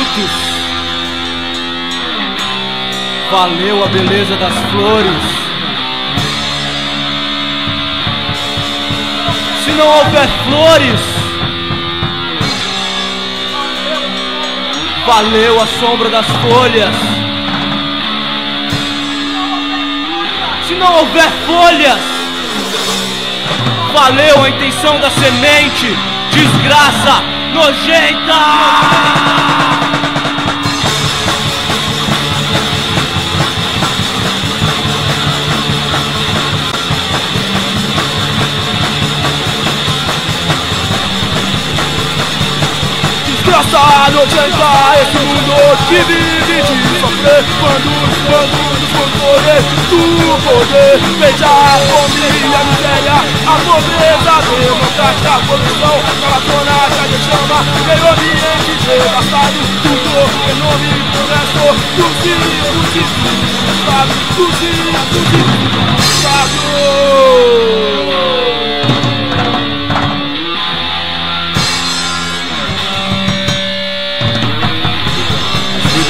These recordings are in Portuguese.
frutos, valeu a beleza das flores. Se não houver flores, valeu a sombra das folhas. Se não houver folhas, valeu a intenção da semente. Desgraça nojenta! Desgraça nojenta, esse mundo que vive de sofrer Quando os bandos controlem do poder Veja a fome e a miséria, a pobreza democrática A corrupção, aquela zona que a chama Meio ambiente devastado Tudo em nome do progresso Dos ricos e do Estado Dos ricos e do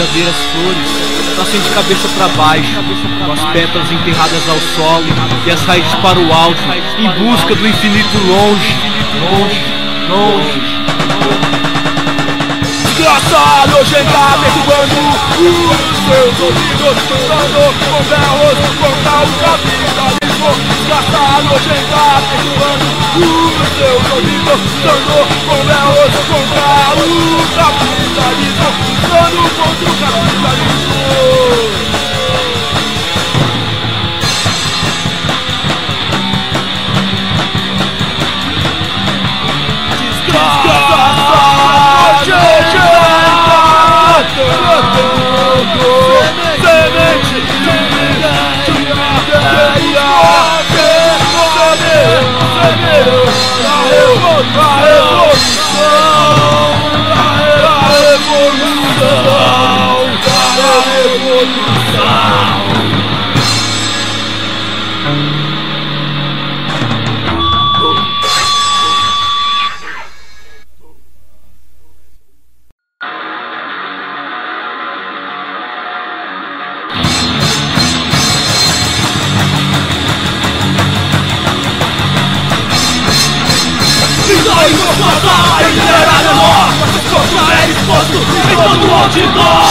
Estado verdadeiras flores nascem de cabeça para baixo, com as pétalas enterradas ao solo e as raízes para o alto, em busca do infinito longe, longe, longe. Desgraça nojenta derrubando os seus ouvidos Cantando com berros contra o capitalismo Desgraça nojenta derrubando os seus ouvidos Cantando com berros contra o capitalismo Cantando contra o capitalismo Semeiro da revolução todo o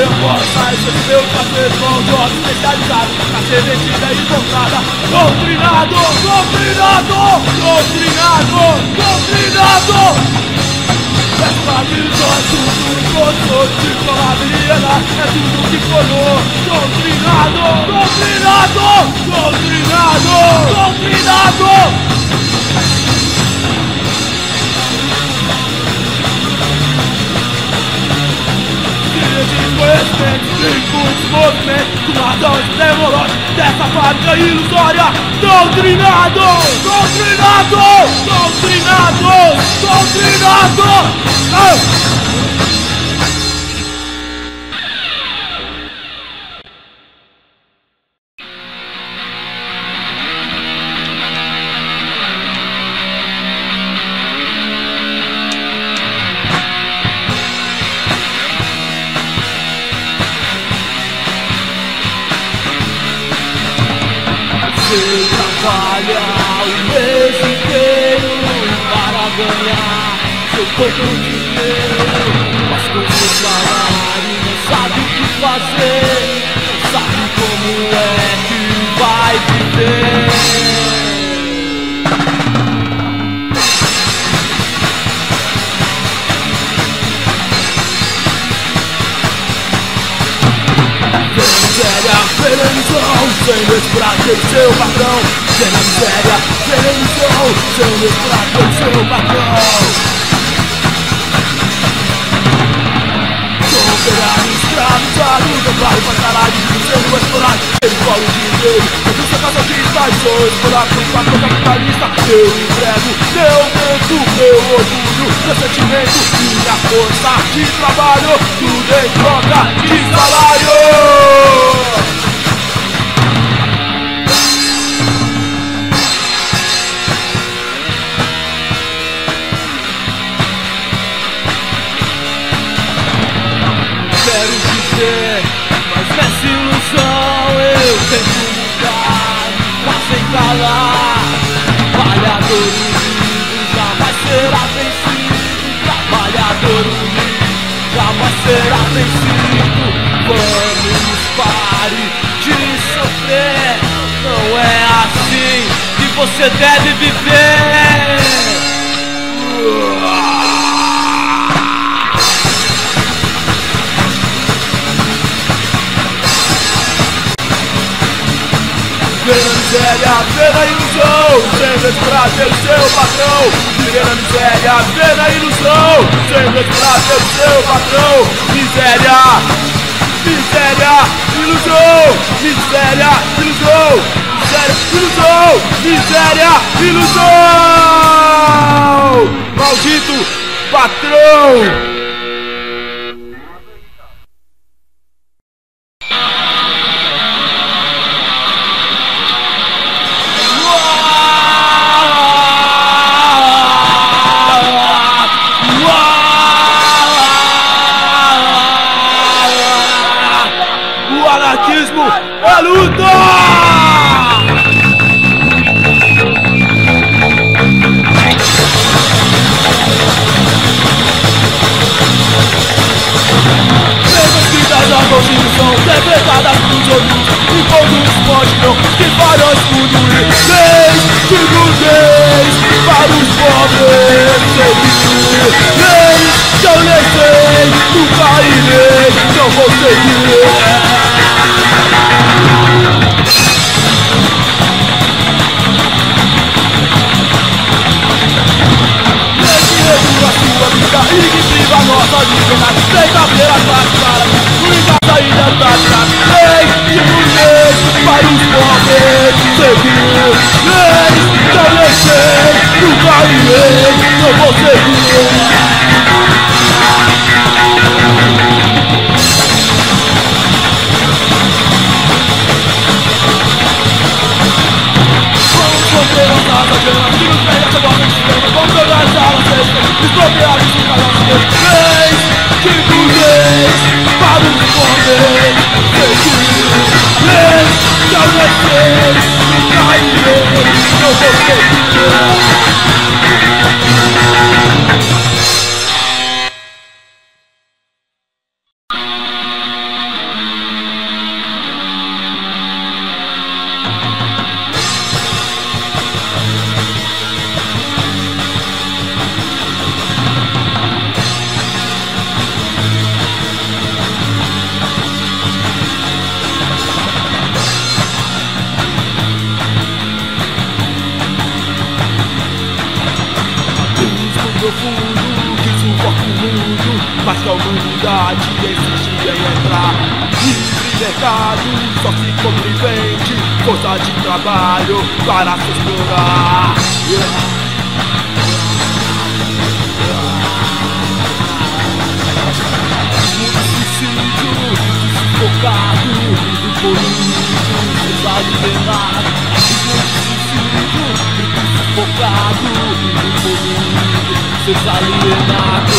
Entrevista, reportagens, meu café com jogos especializados Na sementina encontrada. Doutrinado, doutrinado, doutrinado, doutrinado. Escravizou é tudo enquanto de palavreira É tudo que formou Doutrinado, doutrinado, doutrinado, doutrinado impulso, movimento Tomação extremológica dessa fábrica ilusória! Doutrinado, doutrinado, doutrinado, doutrinado! Ah! Trabalha o mês inteiro para ganhar seu pouco dinheiro. As coisas parar e não sabe o que fazer. Não sabe como é que vai viver? Miséria, televisão, sem esse pra ser seu patrão Vem na miséria, vem na ilusão Sendo escravo pelo seu patrão operário escravizado Trabalho pra caralho, sendo explorado Ele colo de dinheiro, eu sou caçadista E sou explorado pelo patrão capitalista Eu entrego meu tempo, meu orgulho Meu sentimento, minha força de trabalho Tudo em troca de salário calar Trabalhador unido jamais será vencido Trabalhador unido jamais será vencido Vamos pare de sofrer Não é assim que você deve Viver Pelo seu patrão. Viver na miséria, viver na ilusão. Sem respirar pelo seu patrão. Miséria, miséria, ilusão. Miséria, ilusão. Miséria, ilusão. Miséria, ilusão. Maldito patrão Nunca irei, não conseguirei Fica invisível a nossa liberdade Sem cadeira atrás para Cuida da ilha da Ei, para os pobres Seguir, Eu não deixei Nunca não vou seguir mercado só se convivente vende força de trabalho para se explorar. Yeah. Focado, do político, desalienado Suicídio, focado, do político, desalienado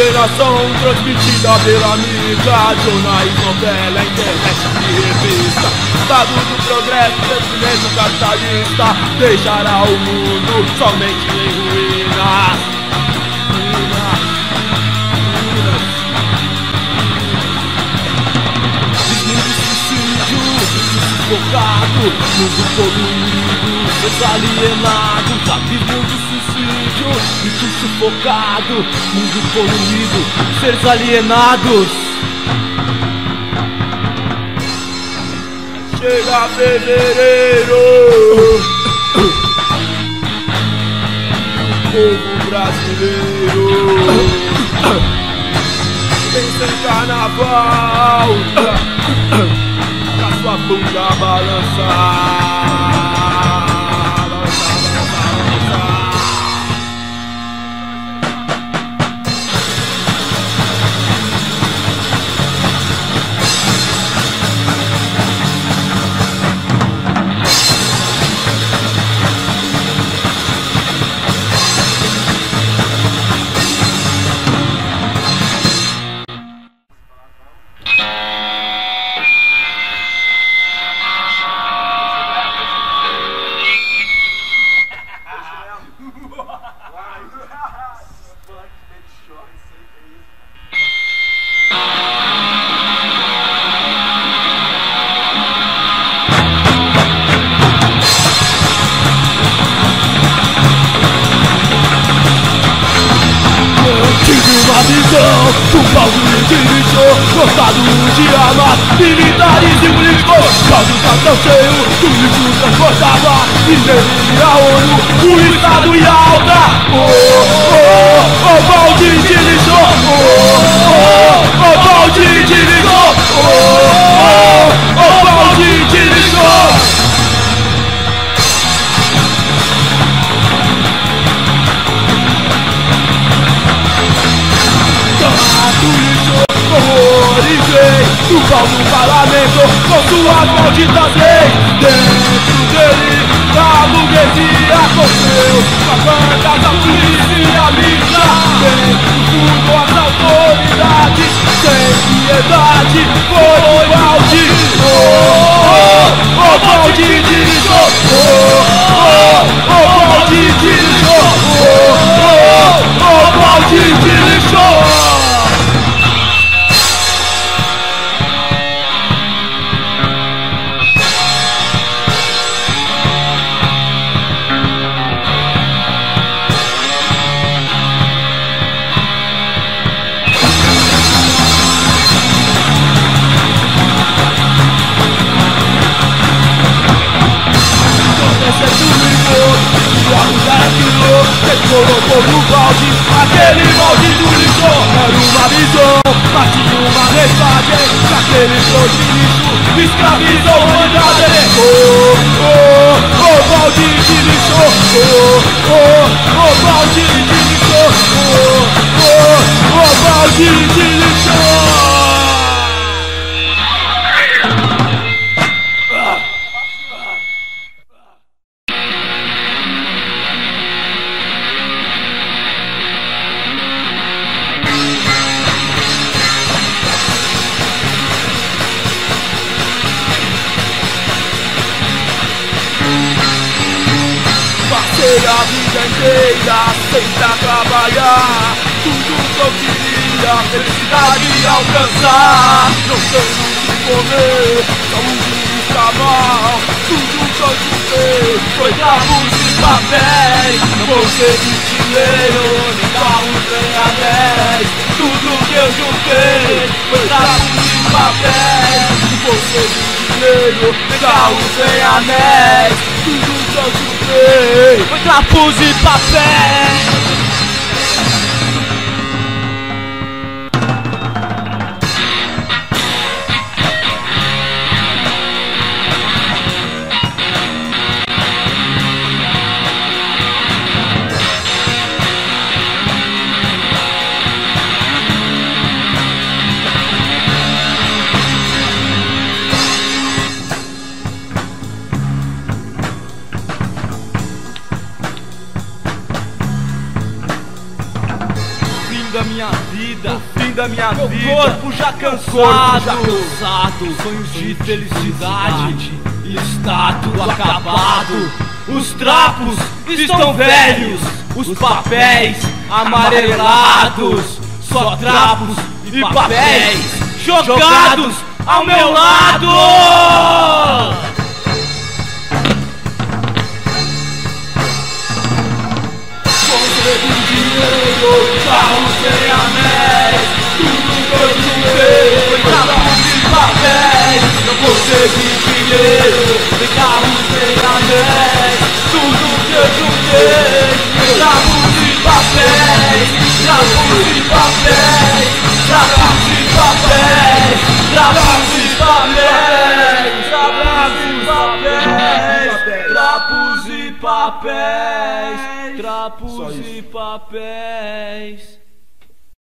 condenação transmitida pela mídia Jornais, novela, internet e revista. Estado do progresso, crescimento capitalista Deixará o mundo somente em Ruínas, sufocado Mundo poluído, seus alienados Abismo do suicídio, mundo sufocado Mundo poluído, seres alienados. Chega fevereiro! Povo brasileiro! Pensa em carnaval sua bunda balançar E nele a ONU, o Estado e a alta Oh, oh, oh, balde de lixo Oh, oh, oh, balde de lixo Oh, oh, oh, balde de horrores vem Do pau do parlamento com suas malditas leis Dentro dele, burguesia com seus Papandas, a polícia e a mídia Dentro do fundo as autoridades Sem piedade, foi o balde. Oh, oh, oh, balde de Oh, oh, oh, balde de Passei a vida inteira sem trabalhar. Tudo que eu queria, felicidade alcançar. Não tenho o que comer, saúde está mal. Tudo que eu juntei foi carros e papéis. Não ser dinheiro, nem carros nem anéis Tudo que eu juntei foi carros e papéis. Não ser dinheiro, nem carros nem anéis Tudo que eu juntei foi trapos e papéis da minha Meu vida. corpo já cansado, corpo já cansado. sonhos de felicidade, status acabado. Os trapos estão velhos, os papéis amarelados. Só trapos e papéis jogados ao meu lado. Conselho dinheiro, carro papéis.